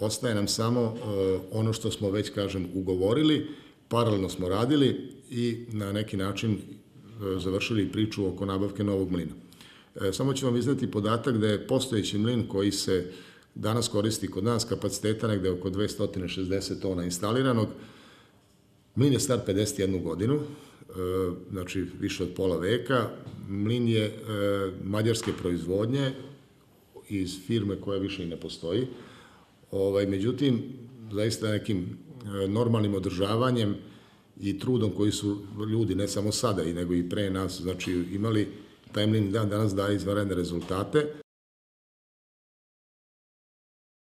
Ostaje nam samo e, ono što smo već, kažem, ugovorili, paralelno smo radili i na neki način e, završili priču oko nabavke novog mlina. E, samo ću vam izneti podatak da je postojeći mlin koji se danas koristi kod nas kapaciteta negde oko 260 tona instaliranog, Mlin je star 51 godinu, znači više od pola veka. Mlin je mađarske proizvodnje iz firme koja više i ne postoji. Ovaj, međutim, zaista nekim e, normalnim održavanjem i trudom koji su ljudi, ne samo sada, nego i pre nas, znači imali, taj mlin dan danas daje izvarene rezultate.